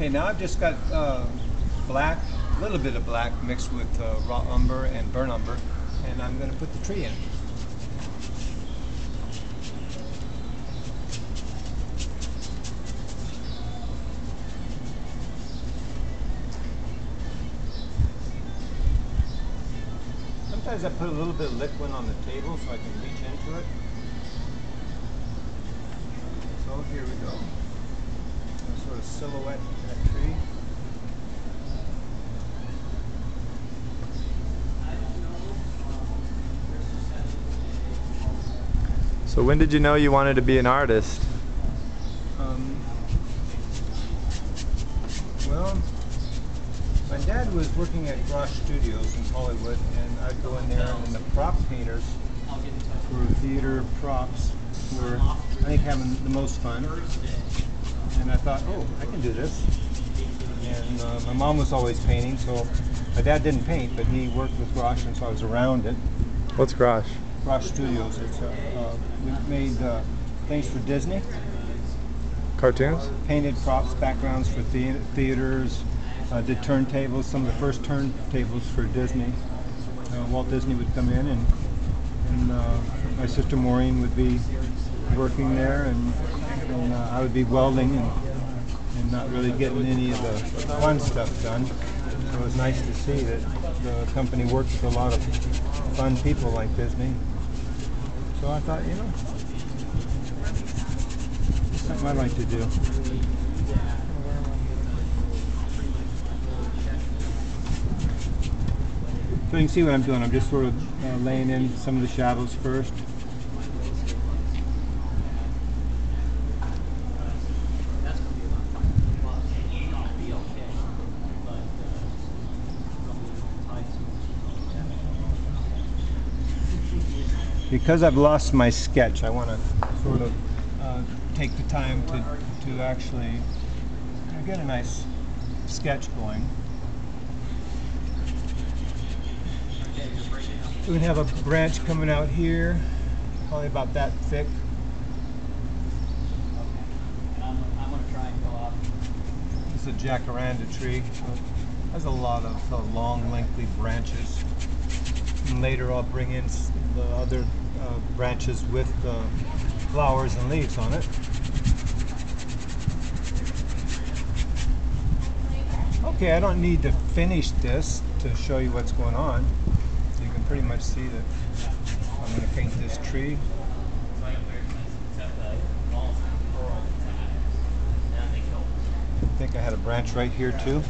Okay, now I've just got uh, black, a little bit of black mixed with uh, raw umber and burnt umber, and I'm going to put the tree in. Sometimes I put a little bit of liquid on the table so I can reach into it. So here we go. A sort of silhouette that tree. So when did you know you wanted to be an artist? Um, well, my dad was working at Grosh Studios in Hollywood, and I'd go in there, and the prop painters for theater props were, I think, having the most fun. And I thought, oh, I can do this. And uh, my mom was always painting, so my dad didn't paint, but he worked with Grosh, and so I was around it. What's Grosh? Grosh Studios. It's uh, uh, we made uh, things for Disney. Cartoons? painted props, backgrounds for thea- theaters, uh, did turntables, some of the first turntables for Disney. Uh, Walt Disney would come in and, and uh, my sister Maureen would be working there and, and uh, I would be welding and, and not really getting any of the fun stuff done. So it was nice to see that the company works with a lot of fun people like Disney. So I thought, you know, something I'd like to do. So you can see what I'm doing. I'm just sort of uh, laying in some of the shadows first. Because I've lost my sketch, I want to sort of uh, take the time to, to actually get a nice sketch going. We have a branch coming out here, probably about that thick. And I'm, I'm gonna try and go off. This is a jacaranda tree. Has a lot of uh, long, lengthy branches. And later I'll bring in the other uh, branches with the flowers and leaves on it. Okay, I don't need to finish this to show you what's going on. You can pretty much see that I'm going to paint this tree. I think I had a branch right here too.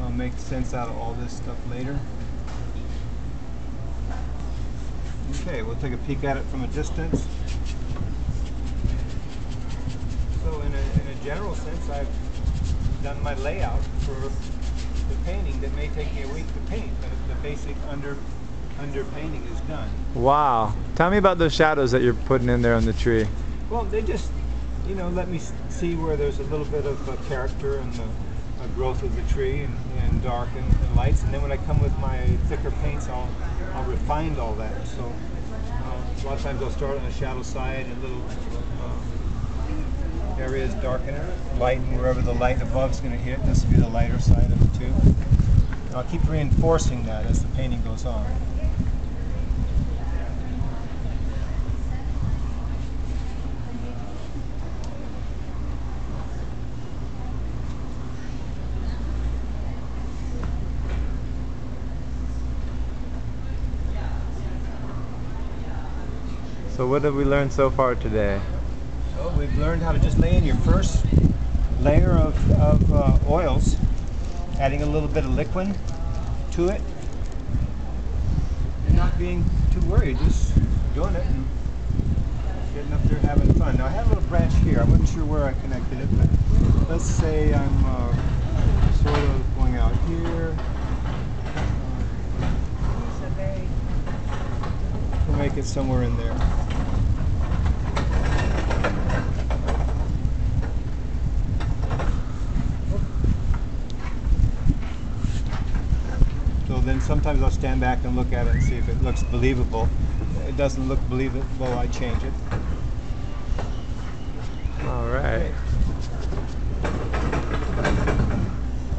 I'll make sense out of all this stuff later. Okay, we'll take a peek at it from a distance. So in a, in a general sense, I've done my layout for the painting that may take me a week to paint, but the basic under under painting is done. Wow. Tell me about those shadows that you're putting in there on the tree. Well, they just, you know, let me see where there's a little bit of character and the growth of the tree and, and dark and, and lights. And then when I come with my thicker paints, I'll, I'll refine all that. So uh, a lot of times I'll start on the shadow side and little uh, areas it, lighten wherever the light above is going to hit. This will be the lighter side of it too. I'll keep reinforcing that as the painting goes on. So what have we learned so far today? So we've learned how to just lay in your first layer of, of uh, oils, adding a little bit of liquid to it, and not being too worried, just doing it and getting up there having fun. Now I have a little branch here. I wasn't sure where I connected it, but let's say I'm uh, sort of going out here. We'll make it somewhere in there. Then sometimes I'll stand back and look at it and see if it looks believable. If it doesn't look believable, I change it. All right.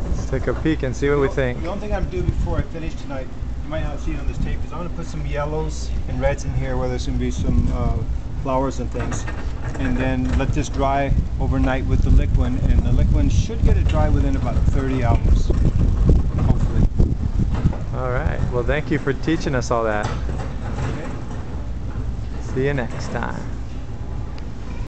Let's take a peek and see what we think. The only thing I'm gonna do before I finish tonight, you might not see it on this tape, is I'm gonna put some yellows and reds in here where there's gonna be some uh, flowers and things. And then let this dry overnight with the liquid, and the liquid should get it dry within about 30 hours, hopefully. All right. Well, thank you for teaching us all that. See you next time.